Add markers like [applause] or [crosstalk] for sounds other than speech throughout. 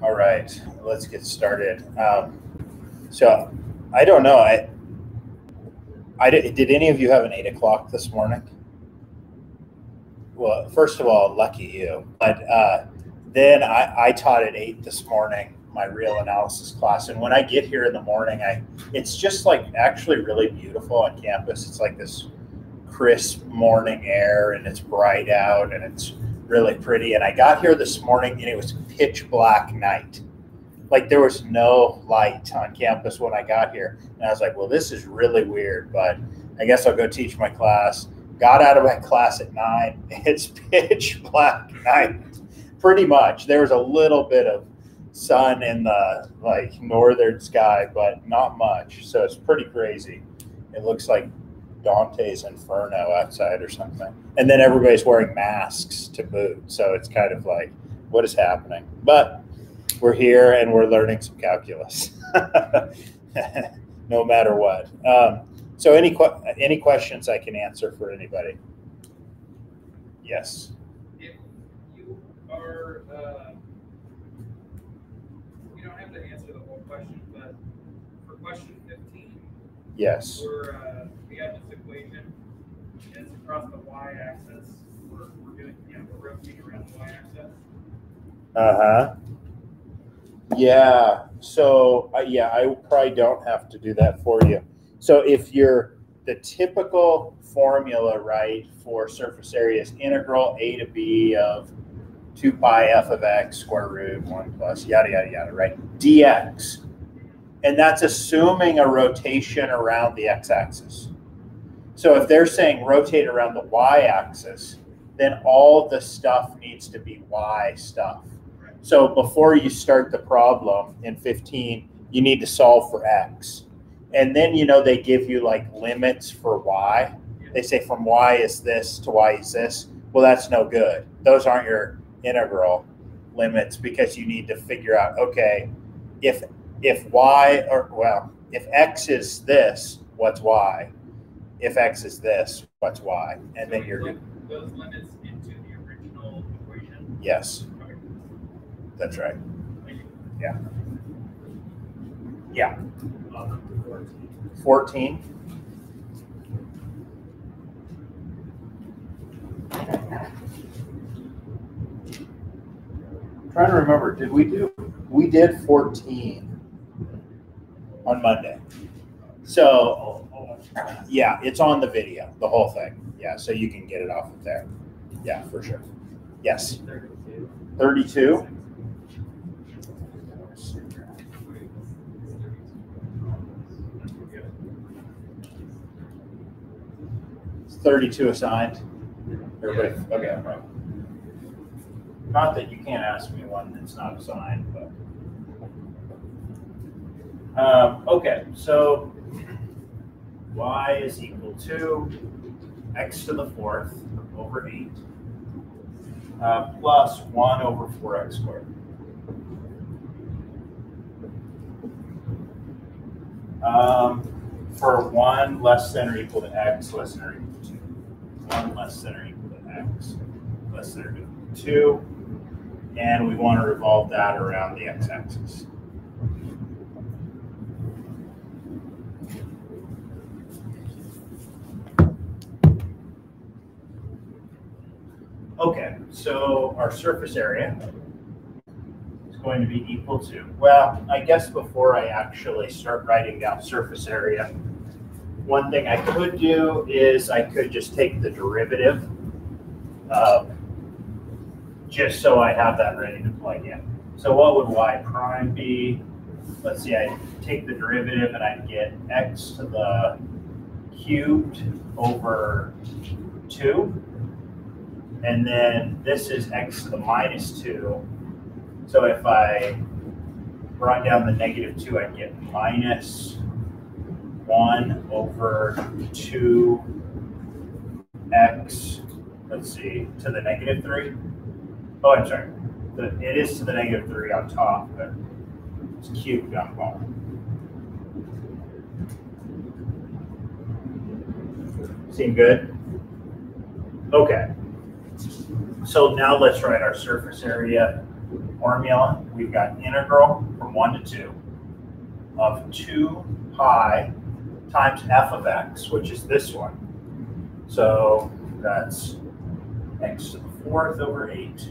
All right, let's get started. Um, so, I don't know. I, I did, did any of you have an eight o'clock this morning? Well, first of all, lucky you. But uh, then I, I taught at eight this morning, my real analysis class. And when I get here in the morning, I it's just like actually really beautiful on campus. It's like this crisp morning air, and it's bright out, and it's really pretty. And I got here this morning, and it was pitch black night. Like there was no light on campus when I got here. And I was like, well, this is really weird, but I guess I'll go teach my class. Got out of my class at nine. [laughs] It's pitch black night, pretty much. There was a little bit of sun in the like northern sky, but not much. So it's pretty crazy. It looks like Dante's Inferno outside or something. And then everybody's wearing masks to boot. So it's kind of like, what is happening? But we're here and we're learning some calculus, [laughs] no matter what. Um, so any any questions I can answer for anybody? Yes. If you are, uh, you don't have to answer the whole question, but for question 15, yes, we're, uh, we have this equation, and it's across the y-axis. We're, we're doing, you know, we're rotating around the y-axis. Uh huh. Yeah. So uh, yeah, I probably don't have to do that for you. So if you're the typical formula, right, for surface area is integral a to b of 2 pi f of x square root 1 plus yada, yada, yada, right? dx. And that's assuming a rotation around the x-axis. So if they're saying rotate around the y-axis, then all the stuff needs to be y stuff. So before you start the problem in 15, you need to solve for x. And then, you know, they give you like limits for y. They say from y is this to y is this. Well, that's no good. Those aren't your integral limits because you need to figure out, okay, if if y or well, if x is this, what's y? If x is this, what's y? And then you're good. Those limits into the original equation? Yes. That's right. Yeah. Yeah. 14. trying to remember, did we do, we did 14 on Monday. So, yeah, it's on the video, the whole thing. Yeah, so you can get it off of there. Yeah, for sure. Yes. 32. 32 Thirty-two assigned? Everybody, okay, right. Not that you can't ask me one that's not assigned, but. Um, okay, so y is equal to x to the fourth over 8 uh, plus 1 over 4x squared. Um, for 1 less than or equal to x less than or equal to 2. 1 less than or equal to x less than or equal to 2. And we want to revolve that around the x-axis. Okay, so our surface area is going to be equal to, well, I guess before I actually start writing down surface area, one thing I could do is I could just take the derivative, uh, just so I have that ready to plug in. So what would y prime be? Let's see, I take the derivative and I get x to the cubed over 2. And then this is x to the minus 2. So if I brought down the negative 2, I'd get minus 1 over 2x, let's see, to the negative 3. Oh, I'm sorry. It is to the negative 3 on top, but it's cubed on bottom. Seem good? Okay. So now let's write our surface area. formula, we've got integral from 1 to 2 of 2 pi times f of x, which is this one. So that's x to the fourth over 8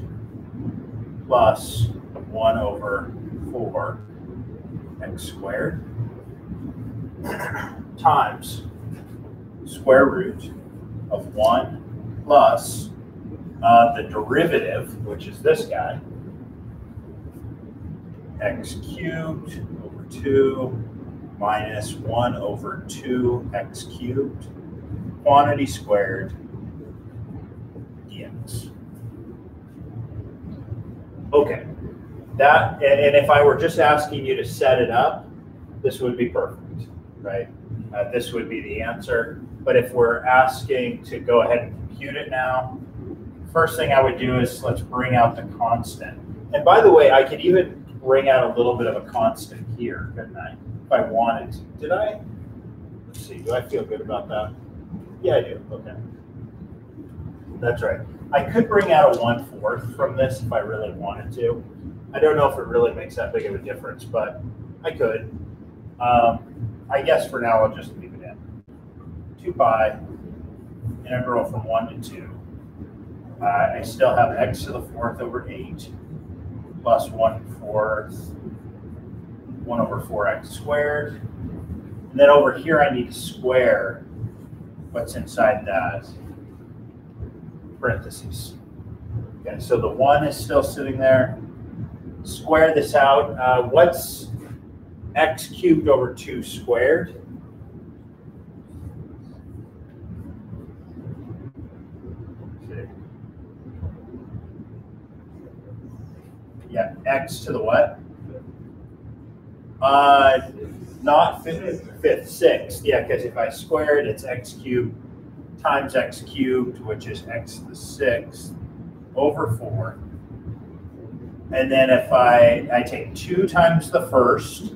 plus 1 over 4 x squared [clears throat] times square root of 1 plus uh, the derivative, which is this guy, x cubed over 2 minus 1 over 2 x cubed quantity squared dx. Okay, that, and if I were just asking you to set it up, this would be perfect, right? Uh, this would be the answer. But if we're asking to go ahead and compute it now, first thing I would do is let's bring out the constant. And by the way, I could even bring out a little bit of a constant here, couldn't I? If I wanted to. Did I? Let's see, do I feel good about that? Yeah, I do, okay. That's right. I could bring out a one-fourth from this if I really wanted to. I don't know if it really makes that big of a difference, but I could. Um, I guess for now I'll just leave it in. 2 pi integral from 1 to 2. Uh, I still have x to the fourth over 8 plus 1 fourth, 1 over 4x squared. And then over here I need to square what's inside that parentheses. Okay, so the 1 is still sitting there. Square this out. Uh, what's x cubed over 2 squared? Yeah, x to the what? Uh, not fifth, fifth, sixth. Yeah, because if I square it, it's x cubed times x cubed, which is x to the sixth, over 4. And then if I, I take 2 times the first,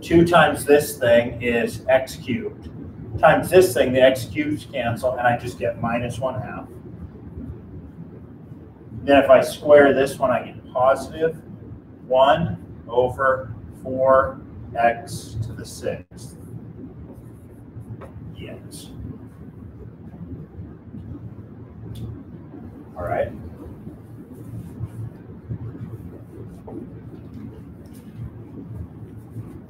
2 times this thing is x cubed, times this thing, the x cubes cancel, and I just get minus 1 half. Then if I square this one, I get positive 1 over 4x to the 6th dx. All right.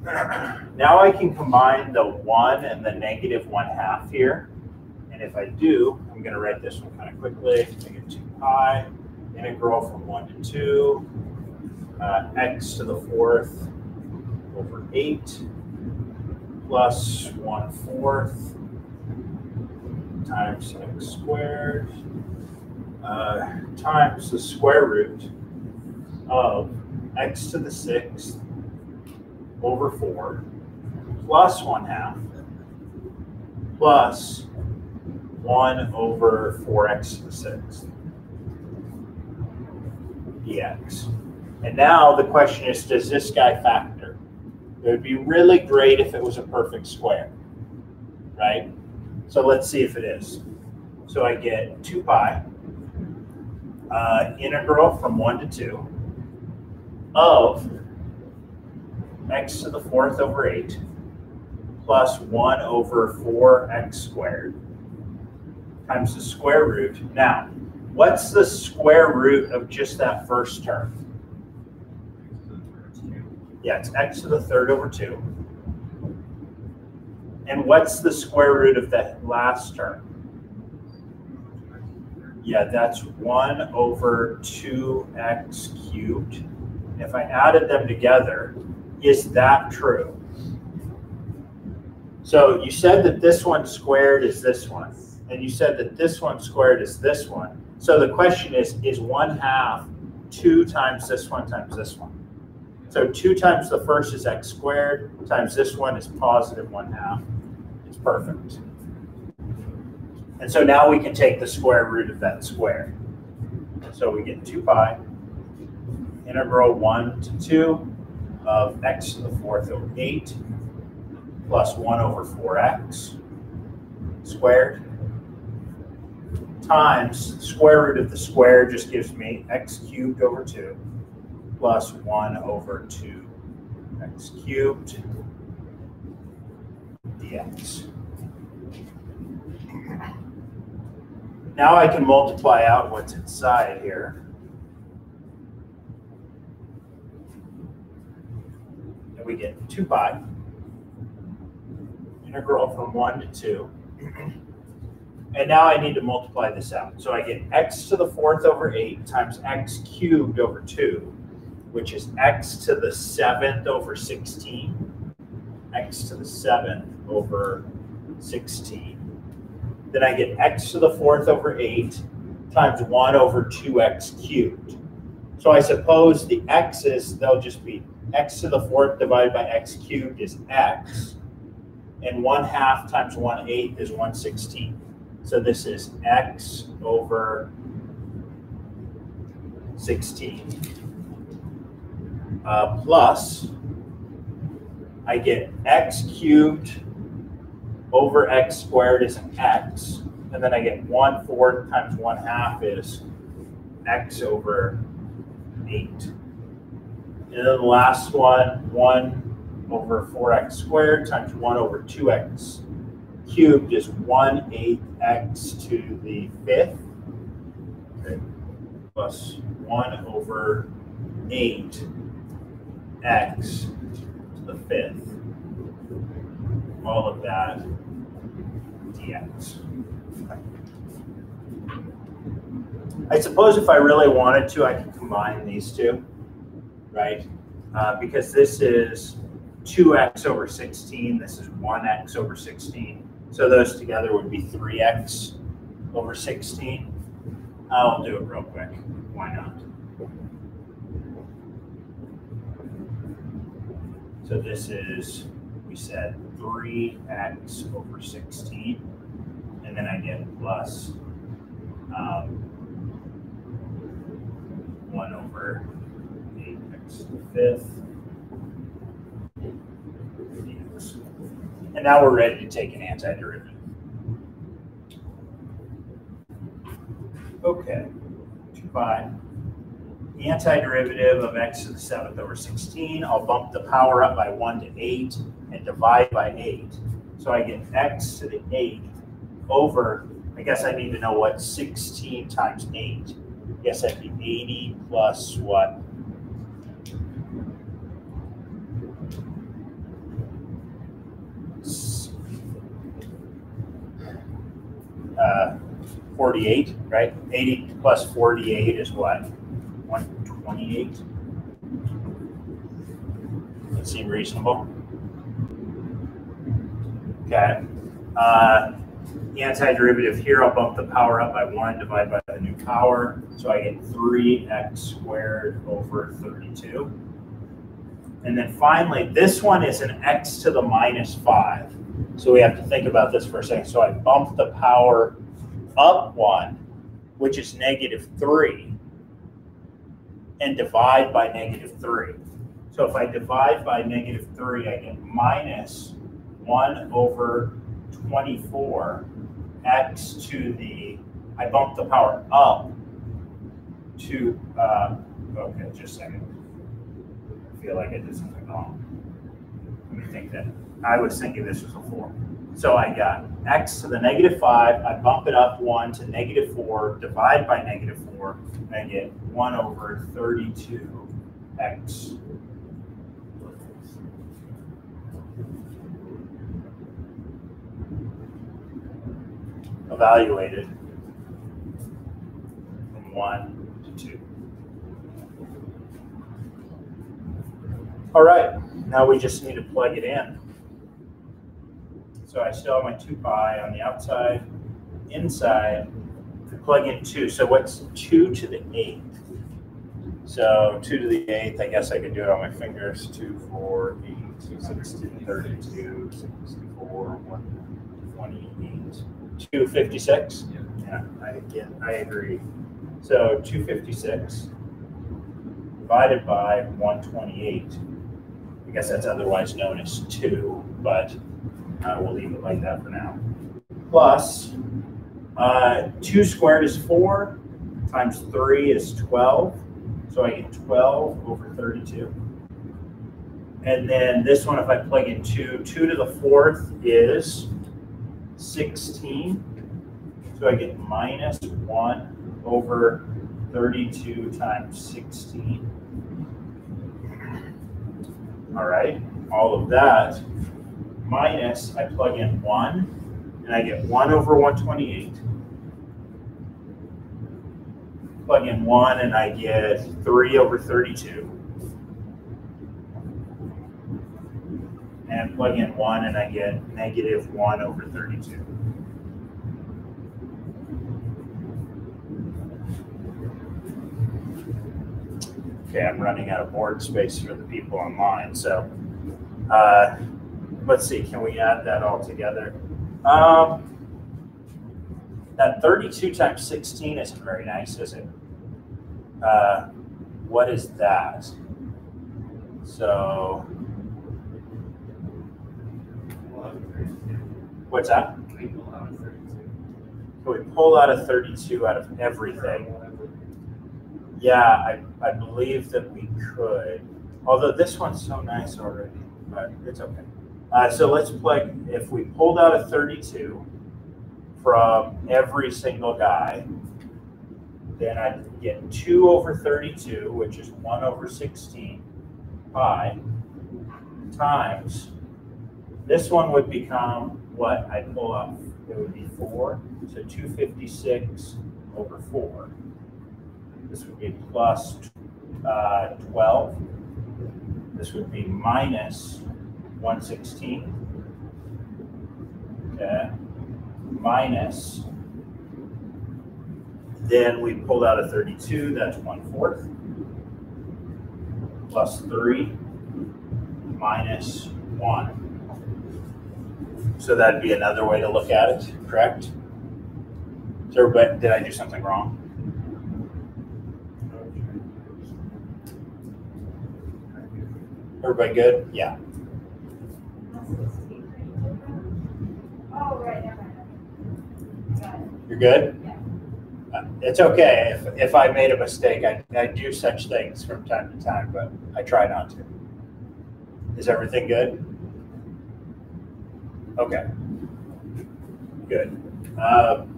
[clears throat] Now I can combine the 1 and the negative 1 half here. And if I do, I'm going to write this one kind of quickly. Negative 2 pi, integral from 1 to 2, uh, x to the fourth over 8 plus 1 fourth times x squared uh, times the square root of x to the sixth over 4 plus 1 half plus 1 over 4x to the sixth dx. And now the question is, does this guy factor? It would be really great if it was a perfect square, right? So let's see if it is. So I get 2 pi uh, integral from 1 to 2 of x to the fourth over 8 plus 1 over 4x squared times the square root. Now, what's the square root of just that first term? Yeah, it's x to the third over 2. And what's the square root of that last term? Yeah, that's 1 over 2x cubed. If I added them together, is that true? So you said that this one squared is this one, and you said that this one squared is this one. So the question is, is 1 half 2 times this one times this one? So 2 times the first is x squared, times this one is positive 1 half. It's perfect. And so now we can take the square root of that square. So we get 2 pi integral 1 to 2 of x to the fourth over 8 plus 1 over 4x squared times square root of the square just gives me x cubed over 2 plus 1 over 2 x cubed dx. Now I can multiply out what's inside here. And we get 2 pi, integral from 1 to 2. And now I need to multiply this out. So I get x to the fourth over 8 times x cubed over 2, which is x to the seventh over 16. x to the seventh over 16. Then I get x to the fourth over 8 times 1 over 2x cubed. So I suppose the x's, they'll just be x to the fourth divided by x cubed is x. And 1 half times 1 eighth is 1 16th. So this is x over 16 uh, plus I get x cubed over x squared is an x, and then I get 1 fourth times 1 half is x over 8. And then the last one, 1 over 4x squared times 1 over 2x cubed is 1 8 x to the fifth okay, plus 1 over 8 x to the fifth. All of that dx. I suppose if I really wanted to, I could combine these two, right? Uh, because this is 2x over 16, this is 1x over 16. So those together would be 3x over 16. I'll do it real quick. Why not? So this is, we said 3x over 16. And then I get plus um, 1 over 8x to the fifth. And now we're ready to take an antiderivative. Okay, 2 pi. The antiderivative of x to the seventh over 16, I'll bump the power up by 1 to 8 and divide by 8. So I get x to the 8 over, I guess I need to know what 16 times 8. I guess that'd be 80 plus what? Uh, 48, right? 80 plus 48 is what? 128? That seem reasonable? Okay. Uh, antiderivative here, I'll bump the power up by 1, divide by the new power. So I get 3x squared over 32. And then finally, this one is an x to the minus 5. So we have to think about this for a second. So I bump the power up 1, which is negative 3, and divide by negative 3. So if I divide by negative 3, I get minus 1 over 24 x to the, I bump the power up to, uh, okay, just a second. I feel like I did something wrong. Let me think that. I was thinking this was a 4. So I got x to the negative 5, I bump it up 1 to negative 4, divide by negative 4, and I get 1 over 32x evaluated from 1 to 2. All right, now we just need to plug it in. So I still have my 2 pi on the outside. Inside, I plug in 2. So what's 2 to the 8th? So 2 to the 8th, I guess I could do it on my fingers. 2, 4, 8, 16, 32, 64, 128. 256? Yeah, I, yeah, I agree. So 256 divided by 128. I guess that's otherwise known as 2, but uh, we'll leave it like that for now. Plus, uh, 2 squared is 4, times 3 is 12. So I get 12 over 32. And then this one, if I plug in 2, 2 to the fourth is 16. So I get minus 1 over 32 times 16. All right, all of that minus, I plug in 1, and I get 1 over 128. Plug in 1, and I get 3 over 32. And plug in 1, and I get negative 1 over 32. Okay, I'm running out of board space for the people online, so uh, let's see, can we add that all together? Um, that 32 times 16 isn't very nice, is it? Uh, what is that? So, what's that? Can we pull out a 32 out of everything? Yeah, I, I believe that we could. Although this one's so nice already, but it's okay. Uh, so let's plug, if we pulled out a 32 from every single guy, then I'd get 2 over 32, which is 1 over 16 pi, times, this one would become what I pull off? It would be 4, so 256 over 4. This would be plus uh, 12. This would be minus 116. Okay. Minus. Then we pulled out a 32, that's 1 fourth. Plus 3 minus 1. So that'd be another way to look at it, correct? So everybody, did I do something wrong? Everybody good? Yeah. Oh, right, never mind. Got it. You're good? Yeah. Uh, It's okay. If, if I made a mistake, I, I do such things from time to time, but I try not to. Is everything good? Okay. Good. Um,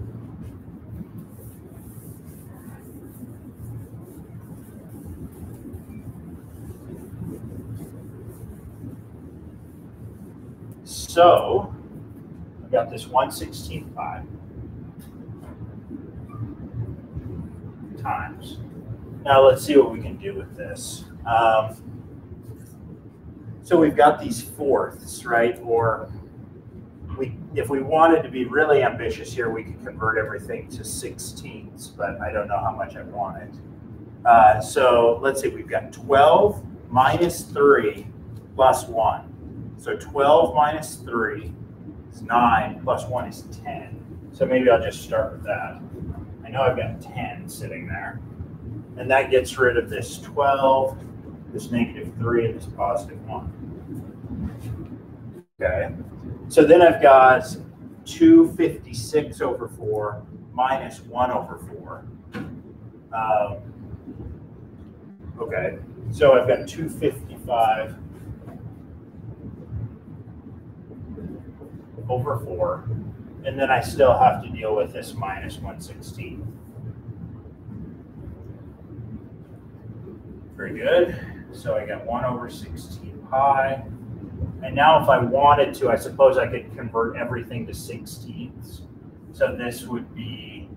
So, I've got this 116 pi times. Now let's see what we can do with this. Um, so we've got these fourths, right? Or we, if we wanted to be really ambitious here, we could convert everything to sixteenths, but I don't know how much I want it. Uh, so let's see, we've got 12 minus 3 plus 1. So 12 minus 3 is 9, plus 1 is 10. So maybe I'll just start with that. I know I've got 10 sitting there. And that gets rid of this 12, this negative 3, and this positive 1. Okay. So then I've got 256 over 4 minus 1 over 4. Um, okay. So I've got 255 over 4. And then I still have to deal with this minus 116. Very good. So I got 1 over 16 pi. And now if I wanted to, I suppose I could convert everything to sixteenths. So this would be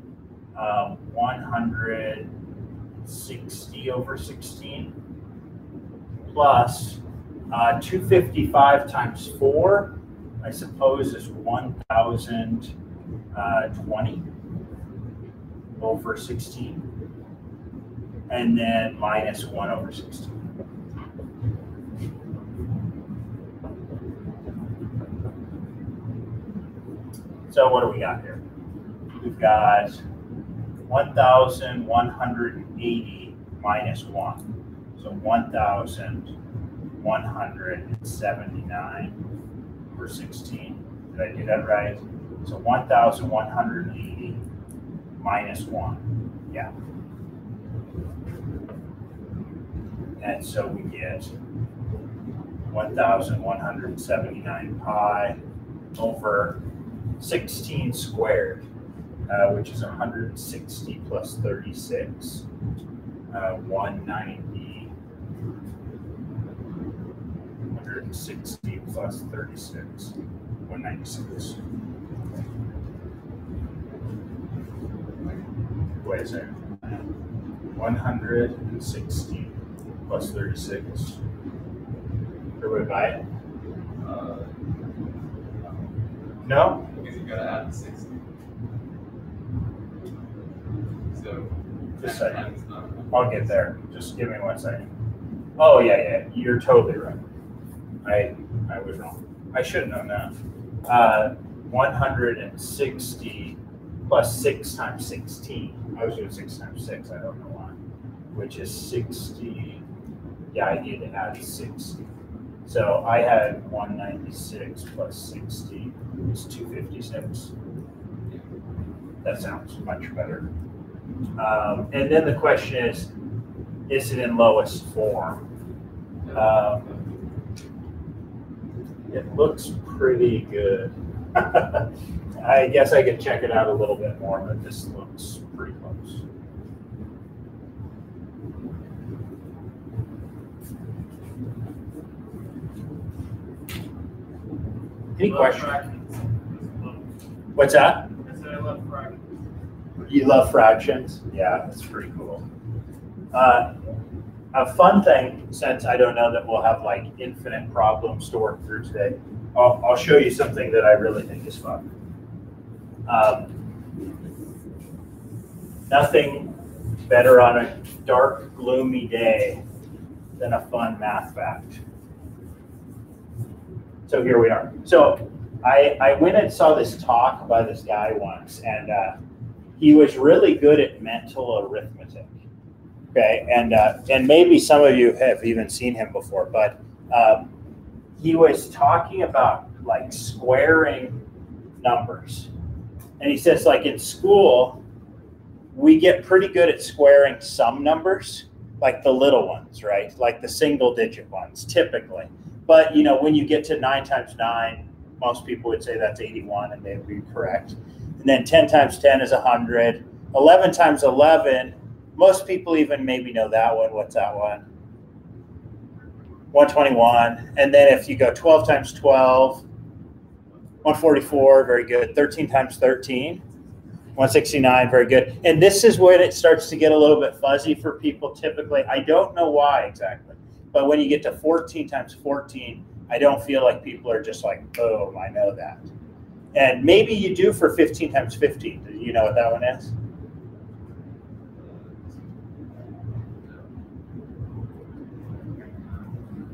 um, 160 over 16 plus uh, 255 times 4, I suppose is 1,020 over 16. And then minus 1 over 16. So what do we got here? We've got 1,180 minus 1. So 1,179 over 16. Did I do that right? So 1,180 minus 1. Yeah. And so we get 1,179 pi over 16 squared, uh, which is 160 plus 36, uh, 190. 160 plus 36, 196. Wait a second. 160 plus 36. Everybody buy it? Uh, No? because you gotta add the sixty. So. Just a second. I'll get there. Just give me one second. Oh, yeah, yeah. You're totally right. I, I was wrong. I should have known that. Uh, 160 plus 6 times 16. I was doing 6 times 6. I don't know why. Which is 60. Yeah, I need to add 60. So I had 196 plus 60 is 256. That sounds much better. Um, and then the question is, is it in lowest form? Um, It looks pretty good. [laughs] I guess I could check it out a little bit more, but this looks pretty close. Any questions? What's that? I I love fractions. You love fractions? Yeah, that's pretty cool. Uh, a fun thing, since I don't know that we'll have like infinite problems to work through today, I'll, I'll show you something that I really think is fun. Um, nothing better on a dark, gloomy day than a fun math fact. So here we are. So I, I went and saw this talk by this guy once, and uh, he was really good at mental arithmetic. Okay, and uh, and maybe some of you have even seen him before, but um, he was talking about like squaring numbers, and he says like in school, we get pretty good at squaring some numbers, like the little ones, right? Like the single digit ones, typically. But you know, when you get to nine times nine, most people would say that's 81, and they'd be correct. And then 10 times 10 is 100. 11 times 11, most people even maybe know that one. What's that one? 121. And then if you go 12 times 12, 144, very good. 13 times 13, 169, very good. And this is when it starts to get a little bit fuzzy for people typically. I don't know why exactly, but when you get to 14 times 14, I don't feel like people are just like, oh, I know that. And maybe you do for 15 times 15. Do you know what that one is?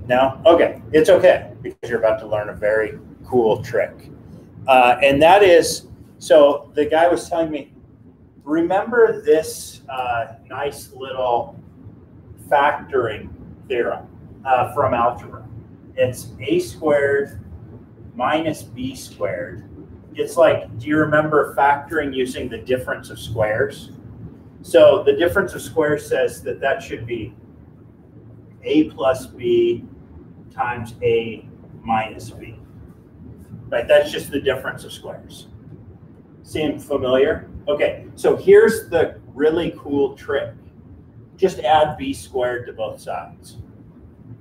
No? Okay. It's okay because you're about to learn a very cool trick. Uh, and that is so the guy was telling me, remember this uh, nice little factoring theorem uh, from algebra. It's a squared minus b squared. It's like, do you remember factoring using the difference of squares? So the difference of squares says that that should be a plus b times a minus b. Right, that's just the difference of squares. Seem familiar? Okay, so here's the really cool trick. Just add b squared to both sides.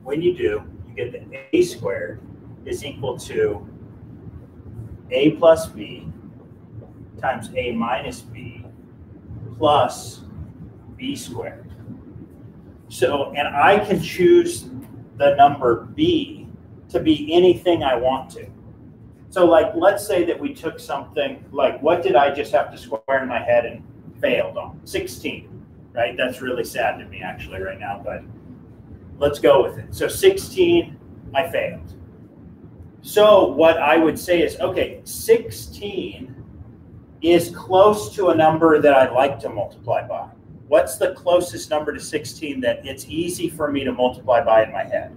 When you do, you get that a squared is equal to a plus b times a minus b plus b squared. So, and I can choose the number b to be anything I want to. So, like, let's say that we took something like, what did I just have to square in my head and failed on? 16, right? That's really sad to me, actually, right now, but let's go with it. So, 16, I failed. So, what I would say is, okay, 16 is close to a number that I'd like to multiply by. What's the closest number to 16 that it's easy for me to multiply by in my head?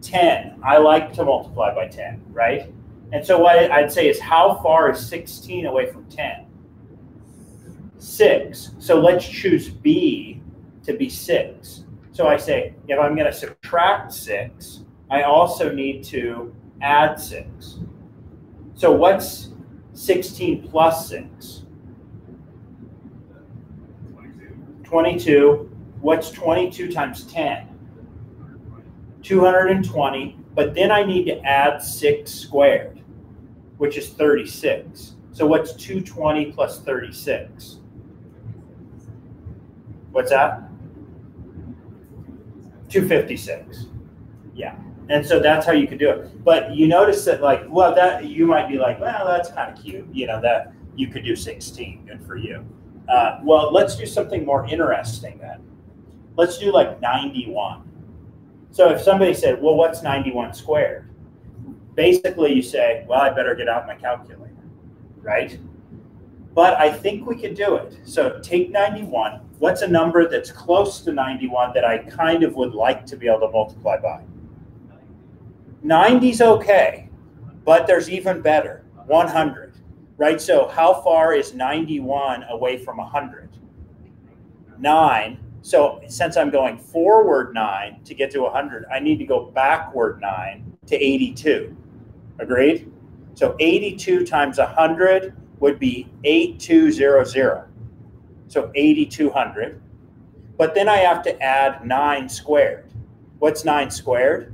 10. I like to multiply by 10, right? And so what I'd say is how far is 16 away from 10? 6. So let's choose B to be 6. So I say, if I'm going to subtract six, I also need to add six. So what's 16 plus six? Twenty-two. What's 22 times 10? 220. But then I need to add 6 squared, which is 36. So what's 220 plus 36? What's that? 256. Yeah. And so that's how you could do it. But you notice that, like, well, that you might be like, well, that's kind of cute. You know, that you could do 16. Good for you. Uh, well, let's do something more interesting then. Let's do like 91. So if somebody said, well, what's 91 squared? Basically, you say, well, I better get out my calculator, right? But I think we could do it. So take 91. What's a number that's close to 91 that I kind of would like to be able to multiply by? 90's okay, but there's even better 100, right? So how far is 91 away from 100? 9. So since I'm going forward 9 to get to 100, I need to go backward 9 to 82. Agreed? So 82 times 100 would be 8200. So 8200. But then I have to add 9 squared. What's 9 squared?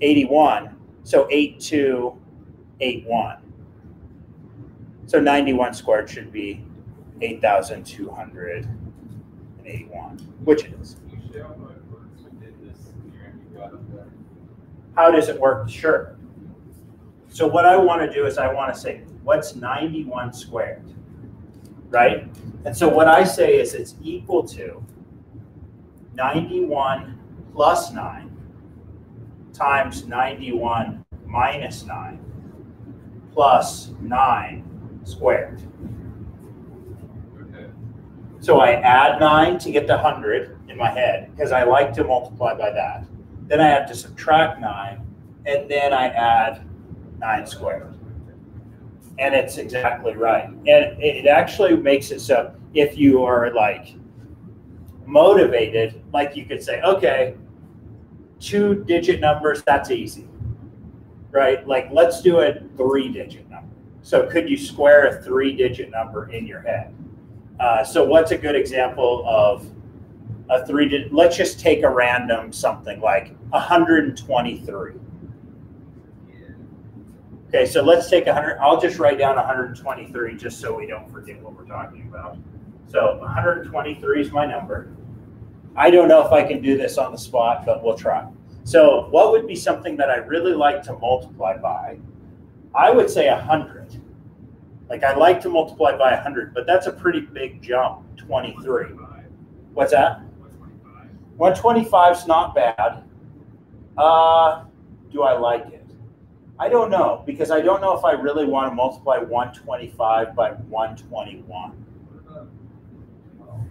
81. So 8281. So 91 squared should be 8,281, which it is. Can you show how it works within this theorem you got up there? How does it work? Sure. So what I want to do is I want to say, what's 91 squared? Right? And so what I say is it's equal to 91 plus 9 times 91 minus 9 plus 9 squared. Okay. So I add 9 to get the 100 in my head because I like to multiply by that. Then I have to subtract 9 and then I add 9 squared. And it's exactly right. And it actually makes it so if you are like motivated, like you could say, okay, two digit numbers, that's easy, right? Like let's do a three digit number. So could you square a three digit number in your head? Uh, so what's a good example of a three digit? Let's just take a random something like 123. Okay, so let's take 100. I'll just write down 123 just so we don't forget what we're talking about. So 123 is my number. I don't know if I can do this on the spot, but we'll try. So what would be something that I really like to multiply by? I would say 100. Like I like to multiply by 100, but that's a pretty big jump, 23. What's that? 125 is not bad. Uh, do I like it? I don't know because I don't know if I really want to multiply 125 by 121. What about, well,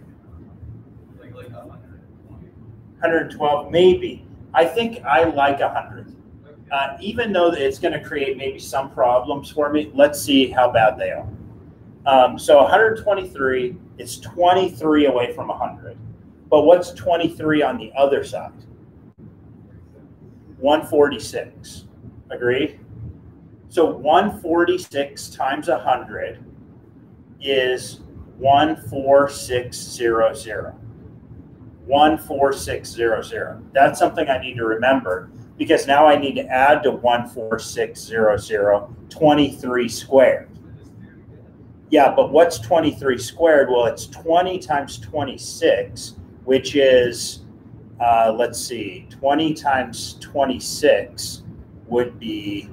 like, like a hundred and twenty? 112, maybe. I think I like 100. Uh, even though it's going to create maybe some problems for me, let's see how bad they are. Um, so 123 is 23 away from 100. But what's 23 on the other side? 146. Agreed? So 146 times 100 is 14600. 14600. That's something I need to remember because now I need to add to 14600 23 squared. Yeah, but what's 23 squared? Well, it's 20 times 26, which is, uh, let's see, 20 times 26 would be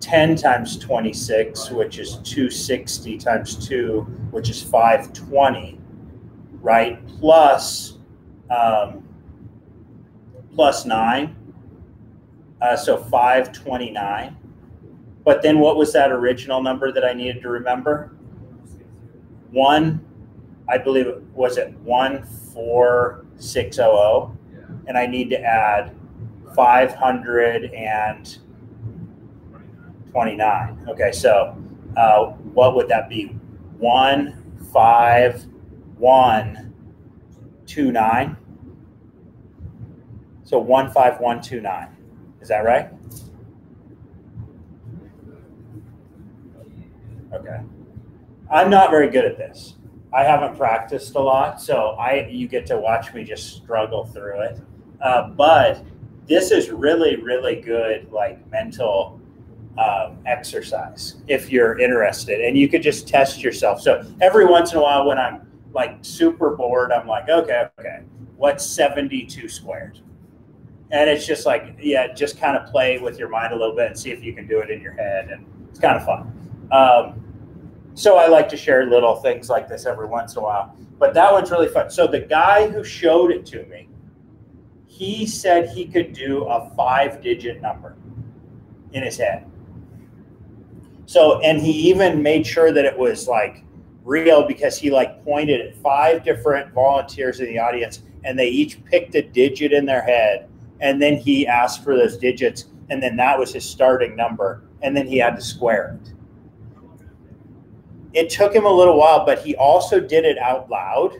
10 times 26, which is 260 times 2, which is 520, right? Plus, um, plus 9. Uh, so 529. But then what was that original number that I needed to remember? One, I believe it was it one four six zero zero, Yeah. and I need to add five hundred and twenty nine. Okay, so uh, what would that be? One five one two nine. So 15129. Is that right? Okay. I'm not very good at this. I haven't practiced a lot, so I you get to watch me just struggle through it. Uh, but this is really, really good, like mental um, exercise if you're interested, and you could just test yourself. So every once in a while, when I'm like super bored, I'm like, okay, okay, what's 72 squared? And it's just like, yeah, just kind of play with your mind a little bit and see if you can do it in your head, and it's kind of fun. Um, so I like to share little things like this every once in a while. But that one's really fun. So the guy who showed it to me, he said he could do a five digit number in his head. So, and he even made sure that it was like real because he like pointed at five different volunteers in the audience and they each picked a digit in their head. And then he asked for those digits. And then that was his starting number. And then he had to square it it took him a little while, but he also did it out loud,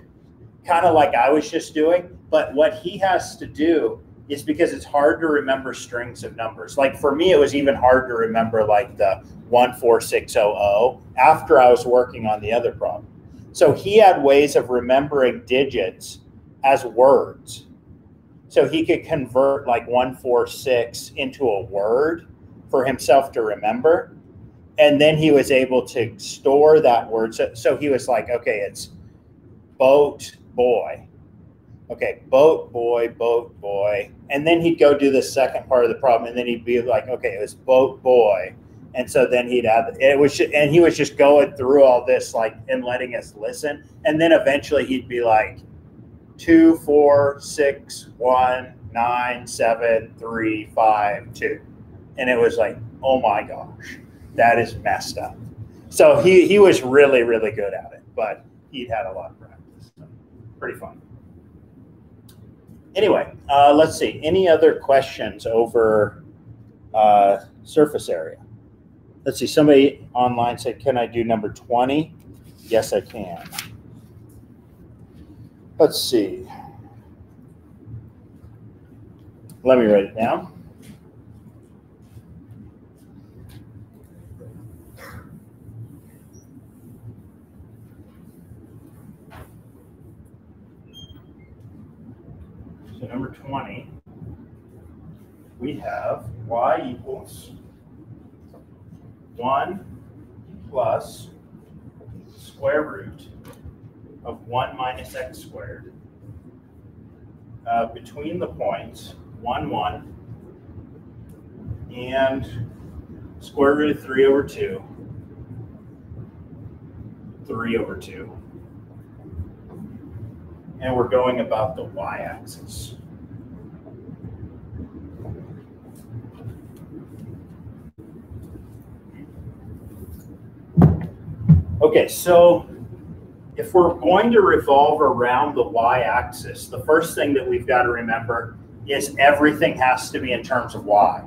kind of like I was just doing. But what he has to do is because it's hard to remember strings of numbers. Like for me, it was even hard to remember like the 14600 after I was working on the other problem. So he had ways of remembering digits as words. So he could convert like 146 into a word for himself to remember and then he was able to store that word. So, so he was like, okay, it's boat boy. Okay, boat boy, boat boy. And then he'd go do the second part of the problem, and then he'd be like, okay, it was boat boy. And so then he'd have it was, and he was just going through all this, like, and letting us listen. And then eventually he'd be like, two, four, six, one, nine, seven, three, five, two. And it was like, oh my gosh that is messed up. So he, he was really, really good at it, but he'd had a lot of practice. So pretty fun. Anyway, uh, let's see. Any other questions over uh, surface area? Let's see. Somebody online said, Can I do number 20? Yes, I can. Let's see. Let me write it down. Number 20, we have y equals 1 plus square root of 1 minus x squared uh, between the points 1, 1 and square root of 3 over 2, 3 over 2. And we're going about the y-axis. Okay, so if we're going to revolve around the y-axis, the first thing that we've got to remember is everything has to be in terms of y.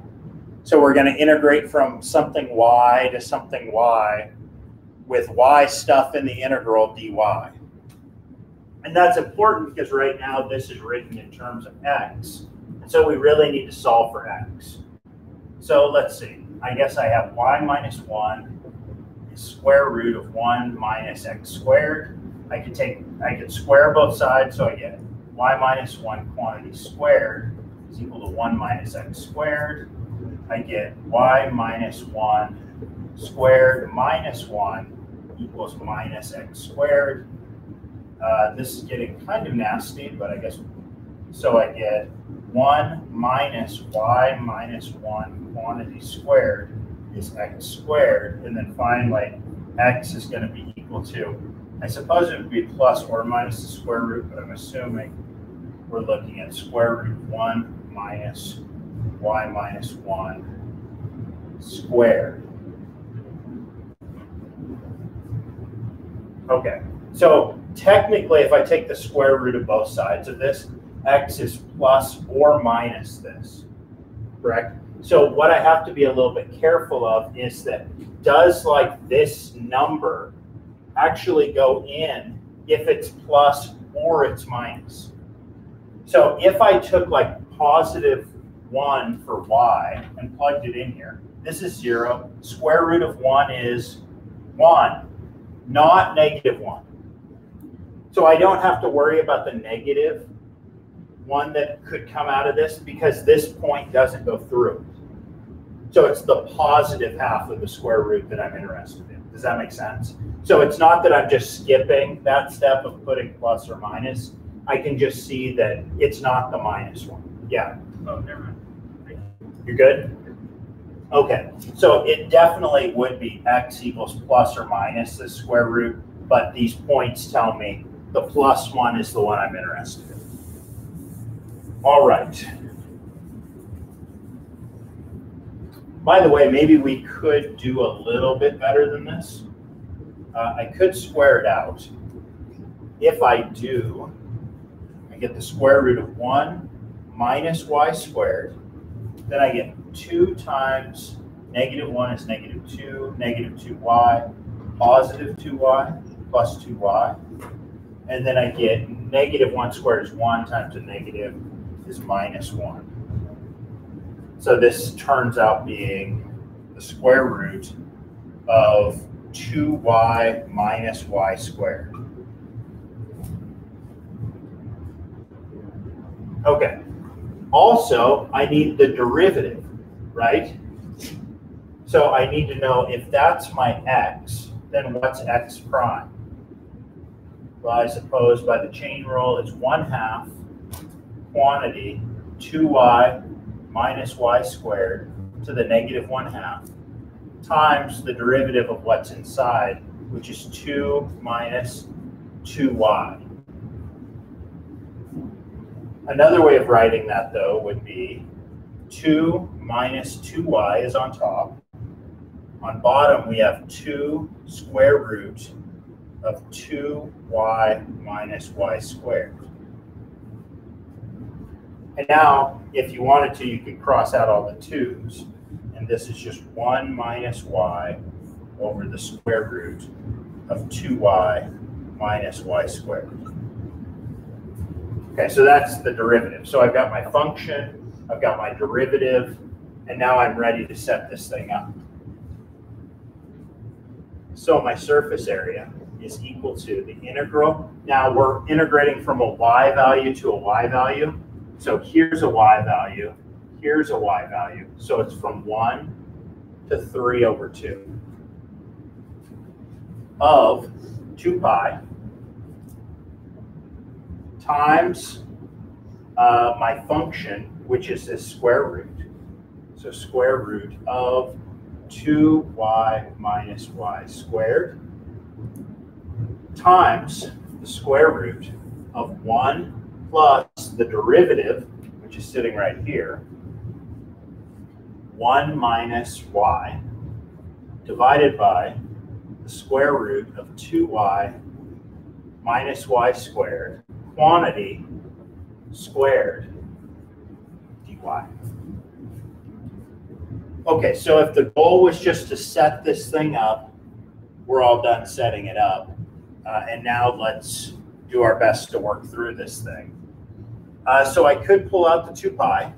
So we're going to integrate from something y to something y with y stuff in the integral dy. And that's important because right now this is written in terms of x. And so we really need to solve for x. So let's see. I guess I have y minus 1 square root of 1 minus x squared. I could take, I could square both sides, so I get y minus 1 quantity squared is equal to 1 minus x squared. I get y minus 1 squared minus 1 equals minus x squared. Uh, this is getting kind of nasty, but I guess, so I get 1 minus y minus 1 quantity squared is x squared, and then finally x is going to be equal to, I suppose it would be plus or minus the square root, but I'm assuming we're looking at square root 1 minus y minus 1 squared. Okay, so technically if I take the square root of both sides of this, x is plus or minus this, correct? So what I have to be a little bit careful of is that does like this number actually go in if it's plus or it's minus? So if I took like positive one for y and plugged it in here, this is zero. Square root of one is one, not negative one. So I don't have to worry about the negative one that could come out of this because this point doesn't go through. So it's the positive half of the square root that I'm interested in. Does that make sense? So it's not that I'm just skipping that step of putting plus or minus. I can just see that it's not the minus one. Yeah, Oh, never mind. You're good? Okay, so it definitely would be x equals plus or minus the square root, but these points tell me the plus one is the one I'm interested in. All right. By the way, maybe we could do a little bit better than this. Uh, I could square it out. If I do, I get the square root of 1 minus y squared. Then I get 2 times negative 1 is negative 2, negative 2y, positive 2y, plus 2y. And then I get negative 1 squared is 1 times a negative is minus 1. So this turns out being the square root of 2y minus y squared. Okay. Also, I need the derivative, right? So I need to know if that's my x, then what's x prime? Well, I suppose by the chain rule, it's 1 half quantity 2y minus y squared to the negative 1 half times the derivative of what's inside, which is 2 minus 2y. Another way of writing that, though, would be 2 minus 2y is on top. On bottom, we have 2 square root of 2y minus y squared. And now, if you wanted to, you could cross out all the 2's. And this is just 1 minus y over the square root of 2y minus y squared. Okay, so that's the derivative. So I've got my function, I've got my derivative, and now I'm ready to set this thing up. So my surface area is equal to the integral. Now we're integrating from a y value to a y value. So here's a y value, here's a y value. So it's from 1 to 3 over 2 of 2 pi times uh, my function, which is this square root. So square root of 2y minus y squared times the square root of 1 plus the derivative, which is sitting right here, 1 minus y divided by the square root of 2y minus y squared, quantity squared dy. Okay, so if the goal was just to set this thing up, we're all done setting it up. Uh, and now let's do our best to work through this thing. Uh, so I could pull out the 2 pi.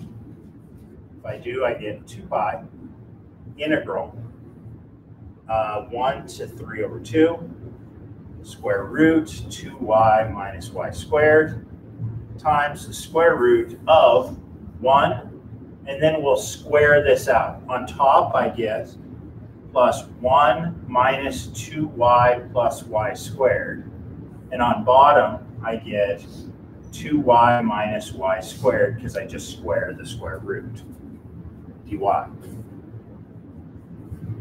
If I do, I get 2 pi integral uh, 1 to 3 over 2 square root 2y minus y squared times the square root of 1. And then we'll square this out. On top, I get plus 1 minus 2y plus y squared. And on bottom, I get 2y minus y squared because I just square the square root dy.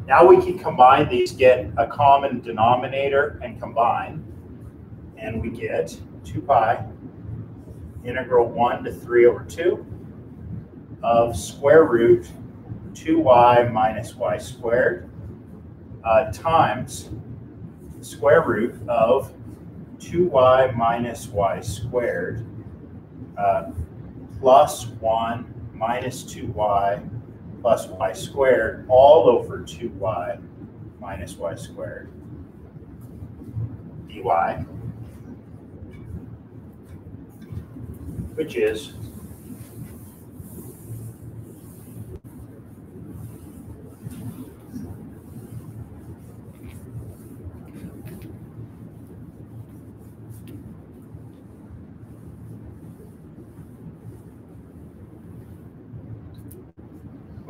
Now we can combine these, get a common denominator and combine. And we get 2 pi integral 1 to 3 over 2 of square root 2y minus y squared uh, times square root of 2y minus y squared uh, plus 1 minus 2y plus y squared all over 2y minus y squared dy. which is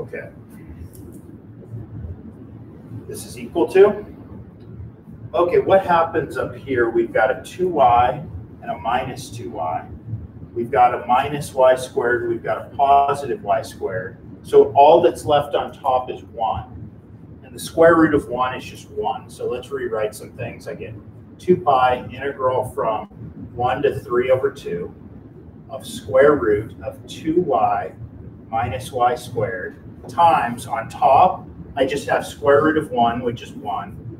Okay. This is equal to? Okay, what happens up here? We've got a 2y and a minus 2y. We've got a minus y squared, we've got a positive y squared. So all that's left on top is 1. And the square root of 1 is just 1. So let's rewrite some things. I get 2 pi integral from 1 to 3 over 2 of square root of 2y minus y squared times on top, I just have square root of 1, which is 1.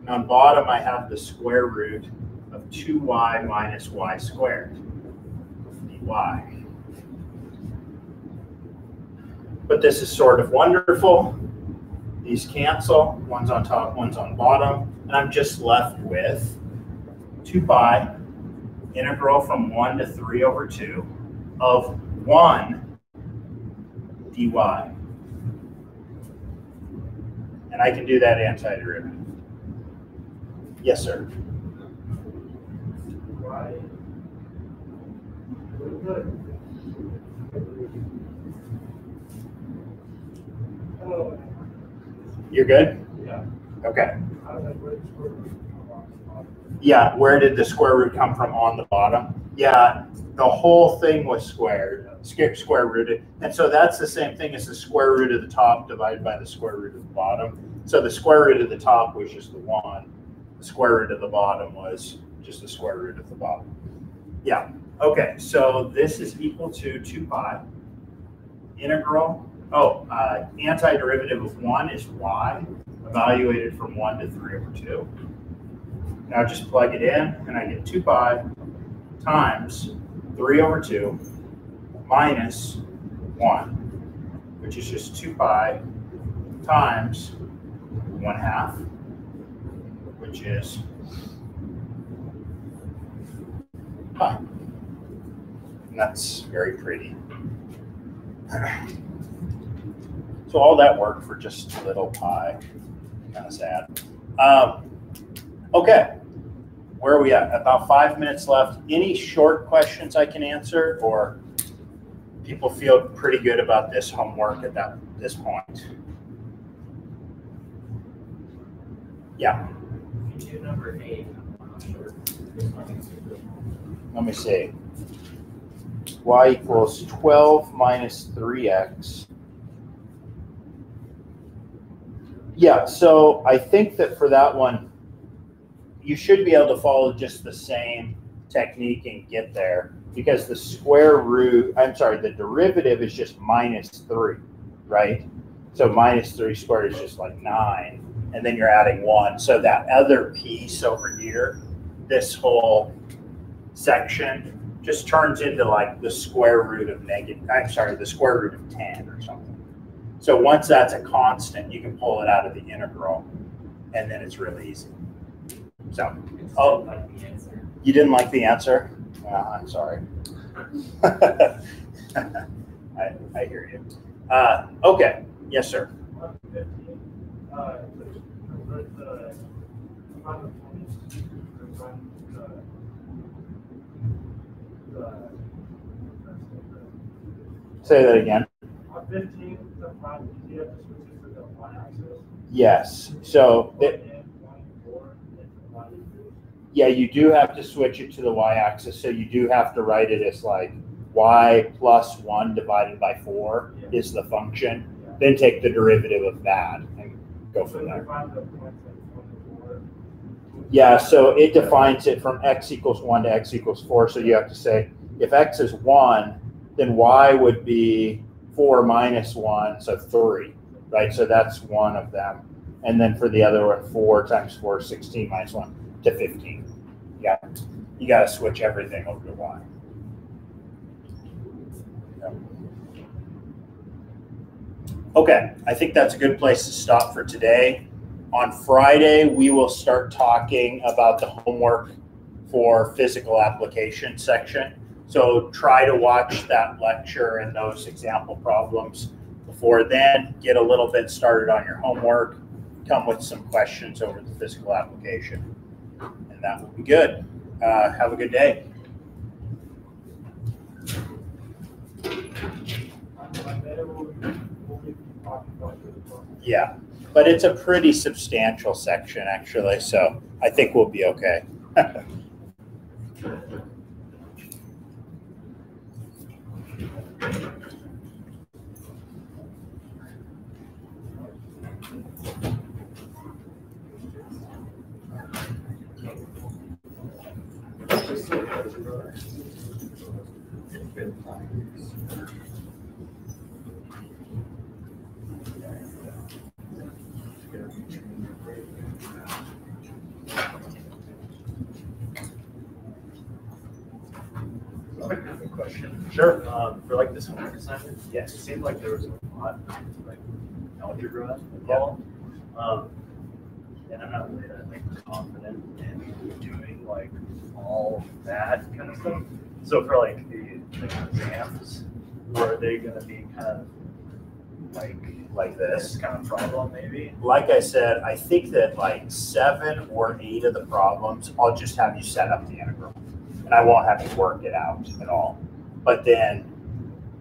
And on bottom, I have the square root of 2y minus y squared, dy. But this is sort of wonderful. These cancel. One's on top, one's on bottom. And I'm just left with 2 pi integral from 1 to 3 over 2 of 1 dy. And I can do that antiderivative. Yes, sir. You're good? Yeah. Okay. Yeah, where did the square root come from on the bottom? Yeah, the whole thing was squared, square rooted. And so that's the same thing as the square root of the top divided by the square root of the bottom. So the square root of the top was just the one. The square root of the bottom was just the square root of the bottom. Yeah, okay, so this is equal to two pi. Integral, oh, uh, antiderivative of one is y, evaluated from one to three over two. Now just plug it in and I get two pi times three over two minus one, which is just two pi times one half, which is pi. And that's very pretty. [clears throat] So all that work for just a little pi, kind of sad. Um, okay, where are we at? About five minutes left. Any short questions I can answer, or people feel pretty good about this homework at that this point? Yeah. Number eight, sure. Let me see. y equals 12 minus 3x. Yeah, so I think that for that one, you should be able to follow just the same technique and get there because the square root, I'm sorry, the derivative is just minus 3, right? So minus 3 squared is just like 9, and then you're adding 1. So that other piece over here, this whole section just turns into like the square root of negative, I'm sorry, the square root of 10 or something. So once that's a constant, you can pull it out of the integral and then it's really easy. So, oh, Like the answer. you didn't like the answer? Well, I'm sorry. [laughs] I, I hear you. Uh, okay, yes, sir. One fifteen, uh, convert the amount of twenty to run the, the, Say that again. Yes. So. the find, you have to switch it to the y axis. Yes. So, One it, in, one four, and one two. Yeah, you do have to switch it to the y-axis. So you do have to write it as like y plus one divided by four is the function. Yeah. Then take the derivative of that and go So from you there. the points at one and four. Yeah, so it defines it from x equals one to x equals four. So you have to say if x is one, then y would be four minus one, so three, right? So that's one of them. And then for the other one, four times four is 16 minus one to 15. Yeah, you got to switch everything over to y. Okay, I think that's a good place to stop for today. On Friday, we will start talking about the homework for physical application section. So try to watch that lecture and those example problems before then. Get a little bit started on your homework. Come with some questions over the physical application, and that will be good. Uh, have a good day. Yeah, but it's a pretty substantial section actually, so I think we'll be okay. [laughs] Sure. Um, for like this homework assignment, yes. it seemed like there was a lot, like algebra involved. Um, and I'm not really that like confident in doing like all that kind of stuff. So for like the, the exams, were they gonna be kind of like, Like this this. kind of problem maybe? Like I said, I think that like seven or eight of the problems, I'll just have you set up the integral. And I won't have you work it out at all. But then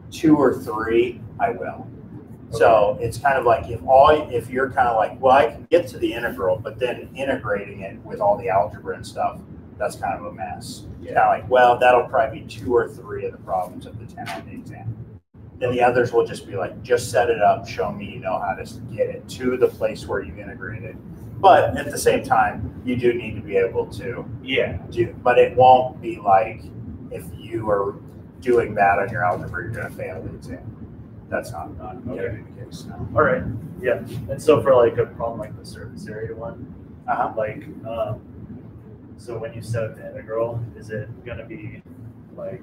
two or three, I will. So it's kind of like if all, if you're kind of like, well, I can get to the integral, but then integrating it with all the algebra and stuff, that's kind of a mess. Kind of like, well, that'll probably be two or three of the problems of the ten on the exam. Then the others will just be like, just set it up, show me you know how to get it to the place where you integrate it. But at the same time, you do need to be able to Yeah. do, but it won't be like if you are doing that on your algebra, you're gonna fail the exam. That's not, not gonna Okay. be the case, no. All right. Yeah. And so for like a problem like the surface area one, Uh-huh. like, um, so when you set up the integral, is it gonna be like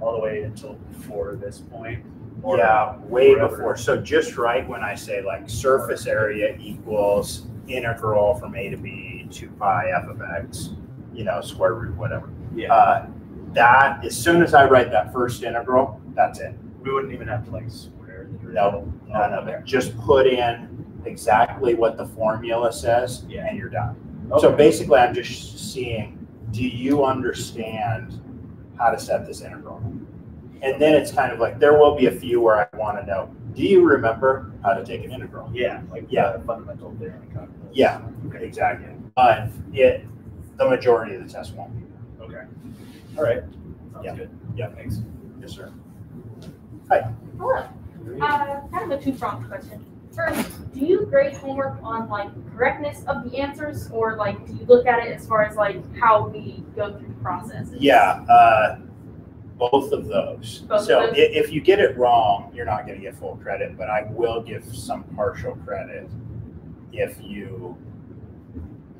all the way until before this point? Or- Yeah, way wherever? before. So just right when I say like surface area equals integral from A to B, two pi f of x, you know, square root, whatever. Yeah. Uh, that, as soon as I write that first integral, that's it. We wouldn't even have to like square the. No, none of it. Just put in exactly what the formula says Yeah. and you're done. So basically, I'm just seeing, do you understand how to set this integral? And then it's kind of like, there will be a few where I want to know, do you remember how to take an integral? Yeah, like Yeah. the fundamental theorem. of calculus. Yeah. Okay. Exactly. But it, the majority of the test won't be. Okay. All right. Sounds Yeah. good. Yeah. Thanks. Yes, sir. Hi. Hello. Uh, kind of a two-pronged question. First, do you grade homework on like correctness of the answers, or like do you look at it as far as like how we go through the process? Yeah, uh, both of those. Both of So i- those? if you get it wrong, you're not gonna get full credit, but I will give some partial credit if you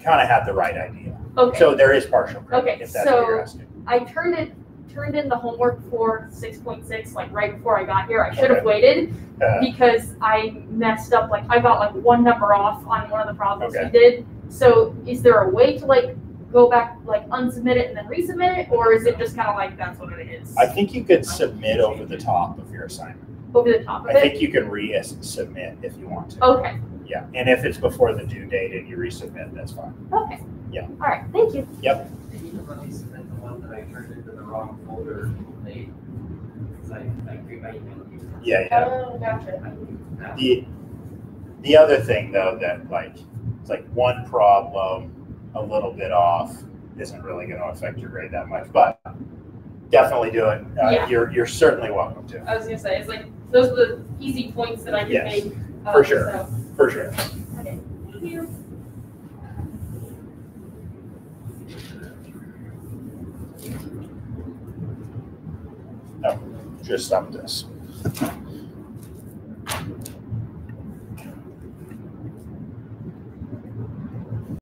kind of have the right idea. Okay. So there is partial credit, Okay, if that's what you're so- asking. I turned it turned in the homework for six point six like right before I got here. I should have Okay. waited Uh, because I messed up. Like I got like one number off on one of the problems Okay. we did. So is there a way to like go back like unsubmit it and then resubmit it, or is it just kind of like that's what it is I think you could submit over the top of your assignment. over the top of I it? think you can re-submit if you want to. Okay. Yeah, and if it's before the due date and you resubmit, that's fine. Okay. Yeah. All right. Thank you. Can I turned into the wrong folder late? Cause I, I agree, I. Yeah, yeah. Oh, gotcha. Now, The, the other thing though, that like, it's like one problem, a little bit off, isn't really gonna affect your grade that much, but definitely do it. Uh, Yeah. You're, you're certainly welcome to, I was gonna say it's like those are the easy points that I can Yes, make. uh, for sure. So, for sure. okay. Thank you. Just stop this.